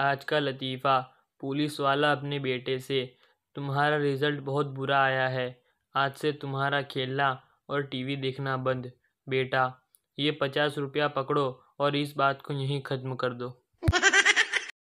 आज का लतीफ़ा, पुलिस वाला अपने बेटे से, तुम्हारा रिज़ल्ट बहुत बुरा आया है। आज से तुम्हारा खेलना और टीवी देखना बंद। बेटा, ये पचास रुपया पकड़ो और इस बात को यहीं ख़त्म कर दो।